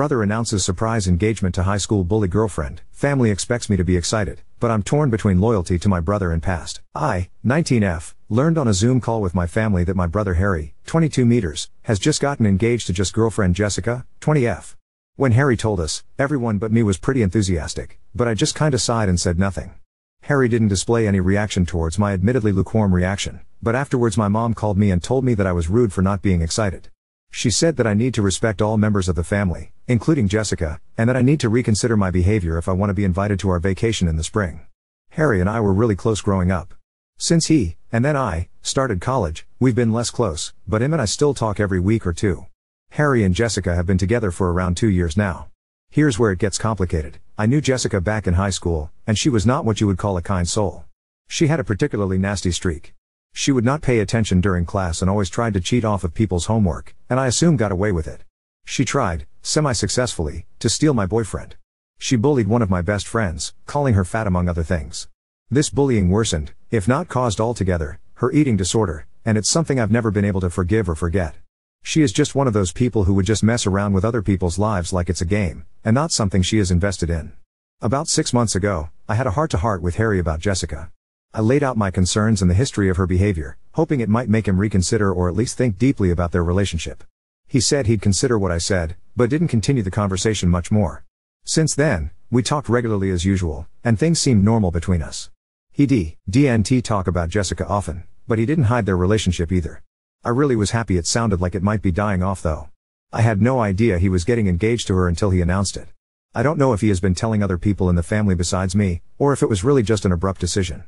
Brother announces surprise engagement to high school bully girlfriend. Family expects me to be excited, but I'm torn between loyalty to my brother and past. I, 19F, learned on a Zoom call with my family that my brother Harry, 22 meters, has just gotten engaged to just girlfriend Jessica, 20F. When Harry told us, everyone but me was pretty enthusiastic, but I just kinda sighed and said nothing. Harry didn't display any reaction towards my admittedly lukewarm reaction, but afterwards my mom called me and told me that I was rude for not being excited. She said that I need to respect all members of the family, including Jessica, and that I need to reconsider my behavior if I want to be invited to our vacation in the spring. Harry and I were really close growing up. Since he, and then I, started college, we've been less close, but him and I still talk every week or two. Harry and Jessica have been together for around two years now. Here's where it gets complicated. I knew Jessica back in high school, and she was not what you would call a kind soul. She had a particularly nasty streak. She would not pay attention during class and always tried to cheat off of people's homework, and I assume got away with it. She tried, semi-successfully, to steal my boyfriend. She bullied one of my best friends, calling her fat among other things. This bullying worsened, if not caused altogether, her eating disorder, and it's something I've never been able to forgive or forget. She is just one of those people who would just mess around with other people's lives like it's a game, and not something she is invested in. About six months ago, I had a heart to heart with Harry about Jessica. I laid out my concerns and the history of her behavior, hoping it might make him reconsider or at least think deeply about their relationship. He said he'd consider what I said, but didn't continue the conversation much more. Since then, we talked regularly as usual, and things seemed normal between us. He d, DNT talk about Jessica often, but he didn't hide their relationship either. I really was happy it sounded like it might be dying off though. I had no idea he was getting engaged to her until he announced it. I don't know if he has been telling other people in the family besides me, or if it was really just an abrupt decision.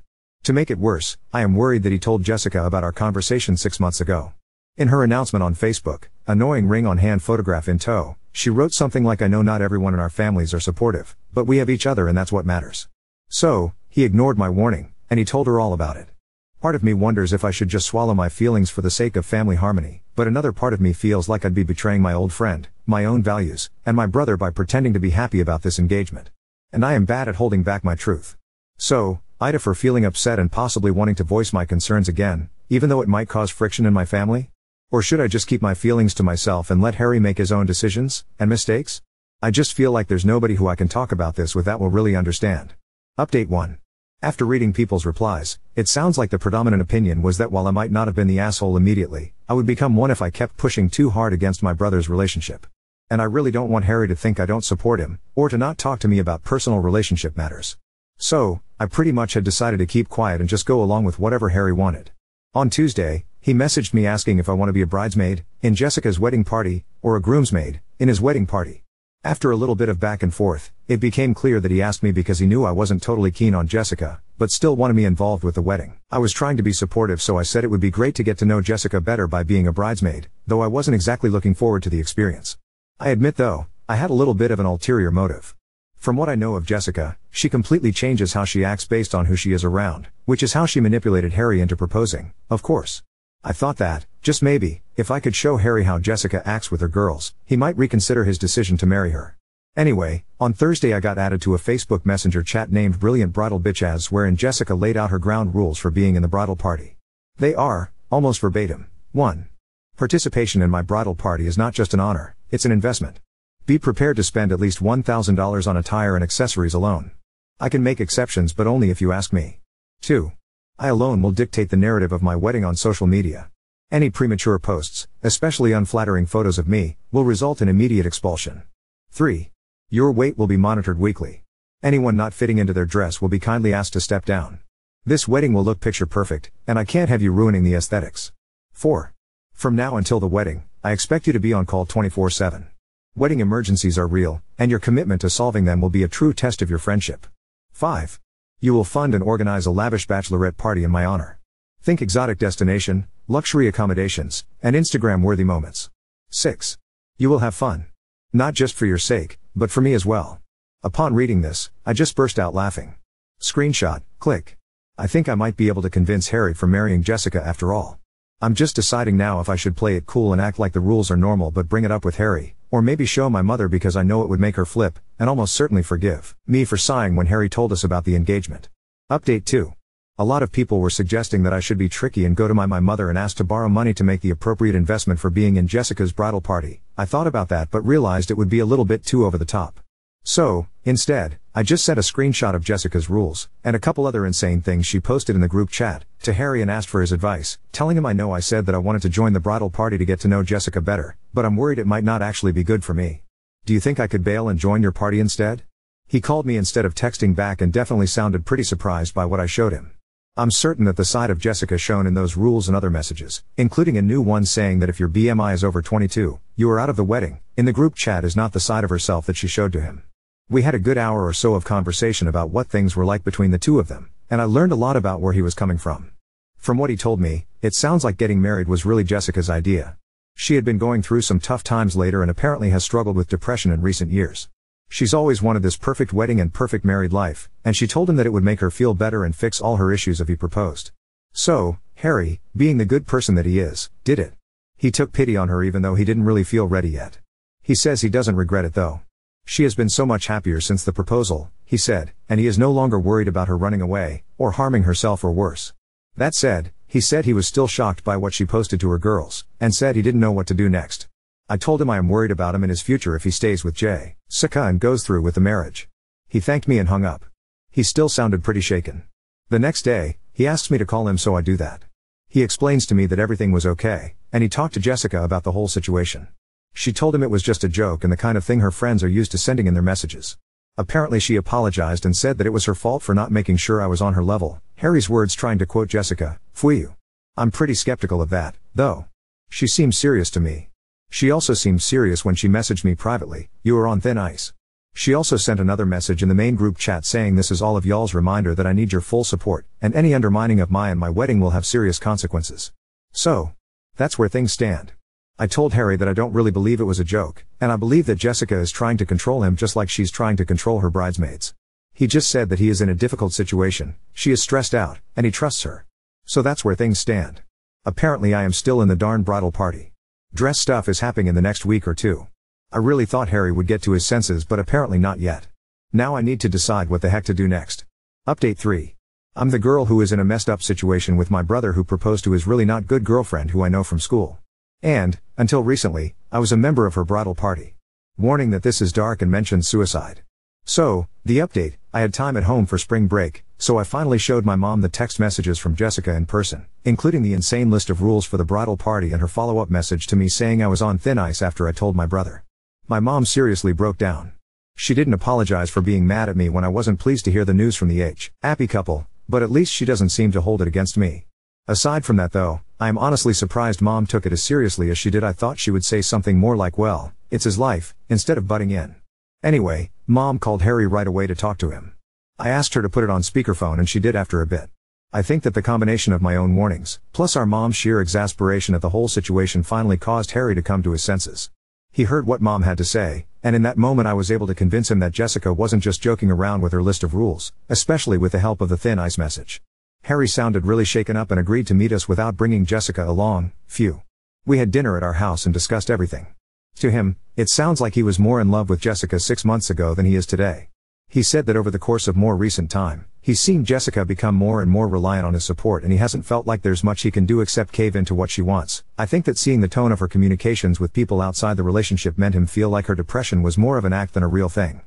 To make it worse, I am worried that he told Jessica about our conversation six months ago. In her announcement on Facebook, annoying ring on hand photograph in tow, she wrote something like I know not everyone in our families are supportive, but we have each other and that's what matters. So, he ignored my warning, and he told her all about it. Part of me wonders if I should just swallow my feelings for the sake of family harmony, but another part of me feels like I'd be betraying my old friend, my own values, and my brother by pretending to be happy about this engagement. And I am bad at holding back my truth. So, AITA for feeling upset and possibly wanting to voice my concerns again, even though it might cause friction in my family? Or should I just keep my feelings to myself and let Harry make his own decisions, and mistakes? I just feel like there's nobody who I can talk about this with that will really understand. Update 1. After reading people's replies, it sounds like the predominant opinion was that while I might not have been the asshole immediately, I would become one if I kept pushing too hard against my brother's relationship. And I really don't want Harry to think I don't support him, or to not talk to me about personal relationship matters. So, I pretty much had decided to keep quiet and just go along with whatever Harry wanted. On Tuesday, he messaged me asking if I want to be a bridesmaid, in Jessica's wedding party, or a groomsmaid, in his wedding party. After a little bit of back and forth, it became clear that he asked me because he knew I wasn't totally keen on Jessica, but still wanted me involved with the wedding. I was trying to be supportive so I said it would be great to get to know Jessica better by being a bridesmaid, though I wasn't exactly looking forward to the experience. I admit though, I had a little bit of an ulterior motive. From what I know of Jessica, she completely changes how she acts based on who she is around, which is how she manipulated Harry into proposing, of course. I thought that, just maybe, if I could show Harry how Jessica acts with her girls, he might reconsider his decision to marry her. Anyway, on Thursday I got added to a Facebook Messenger chat named Brilliant Bridal Bitch Bitches wherein Jessica laid out her ground rules for being in the bridal party. They are, almost verbatim, 1. Participation in my bridal party is not just an honor, it's an investment. Be prepared to spend at least $1,000 on attire and accessories alone. I can make exceptions but only if you ask me. 2. I alone will dictate the narrative of my wedding on social media. Any premature posts, especially unflattering photos of me, will result in immediate expulsion. 3. Your weight will be monitored weekly. Anyone not fitting into their dress will be kindly asked to step down. This wedding will look picture perfect, and I can't have you ruining the aesthetics. 4. From now until the wedding, I expect you to be on call 24 7. Wedding emergencies are real, and your commitment to solving them will be a true test of your friendship. 5. You will fund and organize a lavish bachelorette party in my honor. Think exotic destination, luxury accommodations, and Instagram worthy moments. 6. You will have fun. Not just for your sake, but for me as well. Upon reading this, I just burst out laughing. Screenshot, click. I think I might be able to convince Harry for marrying Jessica after all. I'm just deciding now if I should play it cool and act like the rules are normal but bring it up with Harry, or maybe show my mother because I know it would make her flip, and almost certainly forgive me for sighing when Harry told us about the engagement. Update 2. A lot of people were suggesting that I should be tricky and go to my, my mother and ask to borrow money to make the appropriate investment for being in Jessica's bridal party. I thought about that but realized it would be a little bit too over the top. So, instead, I just sent a screenshot of Jessica's rules, and a couple other insane things she posted in the group chat, to Harry and asked for his advice, telling him I know I said that I wanted to join the bridal party to get to know Jessica better, but I'm worried it might not actually be good for me. Do you think I could bail and join your party instead? He called me instead of texting back and definitely sounded pretty surprised by what I showed him. I'm certain that the side of Jessica shown in those rules and other messages, including a new one saying that if your BMI is over 22, you are out of the wedding, in the group chat is not the side of herself that she showed to him. We had a good hour or so of conversation about what things were like between the two of them, and I learned a lot about where he was coming from. From what he told me, it sounds like getting married was really Jessica's idea. She had been going through some tough times later and apparently has struggled with depression in recent years. She's always wanted this perfect wedding and perfect married life, and she told him that it would make her feel better and fix all her issues if he proposed. So, Harry, being the good person that he is, did it. He took pity on her even though he didn't really feel ready yet. He says he doesn't regret it though. She has been so much happier since the proposal, he said, and he is no longer worried about her running away, or harming herself or worse. That said, he said he was still shocked by what she posted to her girls, and said he didn't know what to do next. I told him I am worried about him and his future if he stays with Jay. Saka and goes through with the marriage. He thanked me and hung up. He still sounded pretty shaken. The next day, he asks me to call him so I do that. He explains to me that everything was okay, and he talked to Jessica about the whole situation. She told him it was just a joke and the kind of thing her friends are used to sending in their messages. Apparently she apologized and said that it was her fault for not making sure I was on her level, Harry's words trying to quote Jessica, Fui you. I'm pretty skeptical of that, though. She seems serious to me. She also seemed serious when she messaged me privately, you are on thin ice. She also sent another message in the main group chat saying this is all of y'all's reminder that I need your full support, and any undermining of my and my wedding will have serious consequences. So. That's where things stand. I told Harry that I don't really believe it was a joke, and I believe that Jessica is trying to control him just like she's trying to control her bridesmaids. He just said that he is in a difficult situation, she is stressed out, and he trusts her. So that's where things stand. Apparently I am still in the darn bridal party. Dress stuff is happening in the next week or two. I really thought Harry would get to his senses but apparently not yet. Now I need to decide what the heck to do next. Update 3. I'm the girl who is in a messed up situation with my brother who proposed to his really not good girlfriend who I know from school. And, until recently, I was a member of her bridal party. Warning that this is dark and mentions suicide. So, the update, I had time at home for spring break, so I finally showed my mom the text messages from Jessica in person, including the insane list of rules for the bridal party and her follow-up message to me saying I was on thin ice after I told my brother. My mom seriously broke down. She didn't apologize for being mad at me when I wasn't pleased to hear the news from the H. Happy couple, but at least she doesn't seem to hold it against me. Aside from that though, I am honestly surprised mom took it as seriously as she did I thought she would say something more like well, it's his life, instead of butting in. Anyway, mom called Harry right away to talk to him. I asked her to put it on speakerphone and she did after a bit. I think that the combination of my own warnings, plus our mom's sheer exasperation at the whole situation finally caused Harry to come to his senses. He heard what mom had to say, and in that moment I was able to convince him that Jessica wasn't just joking around with her list of rules, especially with the help of the thin ice message. Harry sounded really shaken up and agreed to meet us without bringing Jessica along, phew. We had dinner at our house and discussed everything. To him, it sounds like he was more in love with Jessica six months ago than he is today. He said that over the course of more recent time, he's seen Jessica become more and more reliant on his support and he hasn't felt like there's much he can do except cave into what she wants. I think that seeing the tone of her communications with people outside the relationship meant him feel like her depression was more of an act than a real thing.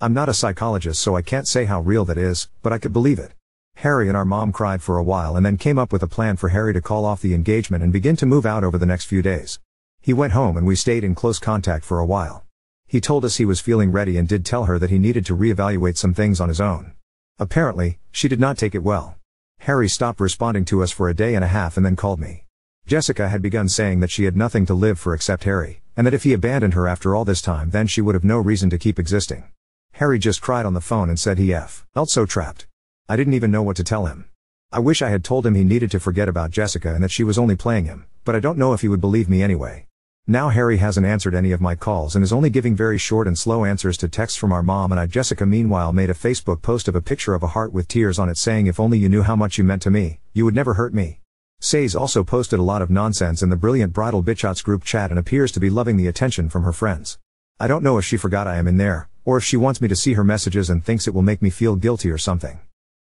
I'm not a psychologist so I can't say how real that is, but I could believe it. Harry and our mom cried for a while and then came up with a plan for Harry to call off the engagement and begin to move out over the next few days. He went home and we stayed in close contact for a while. He told us he was feeling ready and did tell her that he needed to reevaluate some things on his own. Apparently, she did not take it well. Harry stopped responding to us for a day and a half and then called me. Jessica had begun saying that she had nothing to live for except Harry, and that if he abandoned her after all this time then she would have no reason to keep existing. Harry just cried on the phone and said he f felt so trapped. I didn't even know what to tell him. I wish I had told him he needed to forget about Jessica and that she was only playing him, but I don't know if he would believe me anyway. Now Harry hasn't answered any of my calls and is only giving very short and slow answers to texts from our mom and I Jessica meanwhile made a Facebook post of a picture of a heart with tears on it saying if only you knew how much you meant to me, you would never hurt me. Says also posted a lot of nonsense in the brilliant bridal bitchots group chat and appears to be loving the attention from her friends. I don't know if she forgot I am in there, or if she wants me to see her messages and thinks it will make me feel guilty or something.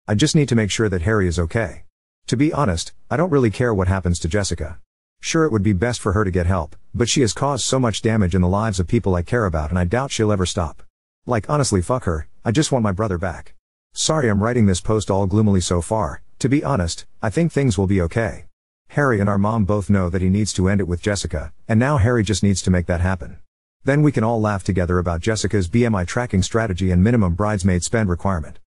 I just need to make sure that Harry is okay. To be honest, I don't really care what happens to Jessica. Sure, it would be best for her to get help, but she has caused so much damage in the lives of people I care about and I doubt she'll ever stop. Like honestly fuck her, I just want my brother back. Sorry I'm writing this post all gloomily so far, to be honest, I think things will be okay. Harry and our mom both know that he needs to end it with Jessica, and now Harry just needs to make that happen. Then we can all laugh together about Jessica's BMI tracking strategy and minimum bridesmaid spend requirement.